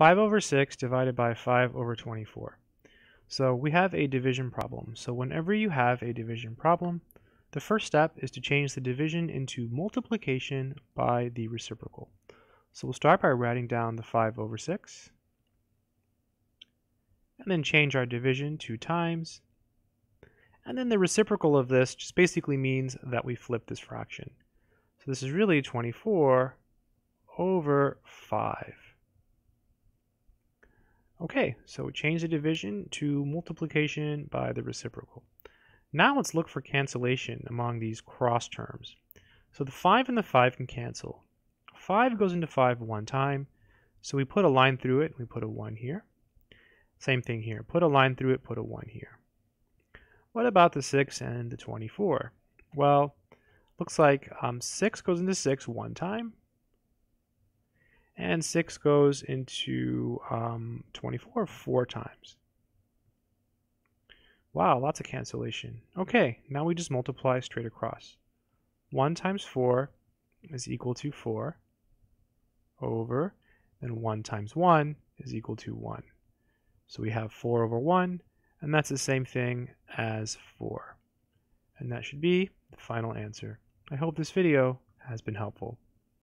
5 over 6 divided by 5 over 24. So we have a division problem. So whenever you have a division problem, the first step is to change the division into multiplication by the reciprocal. So we'll start by writing down the 5 over 6, and then change our division to times, and then the reciprocal of this just basically means that we flip this fraction. So this is really 24 over 5. Okay, so we change the division to multiplication by the reciprocal. Now let's look for cancellation among these cross terms. So the 5 and the 5 can cancel. 5 goes into 5 one time, so we put a line through it, we put a 1 here. Same thing here, put a line through it, put a 1 here. What about the 6 and the 24? Well, looks like um, 6 goes into 6 one time, and 6 goes into um, 24 four times. Wow, lots of cancellation. Okay, now we just multiply straight across. 1 times 4 is equal to 4 over, and 1 times 1 is equal to 1. So we have 4 over 1, and that's the same thing as 4. And that should be the final answer. I hope this video has been helpful.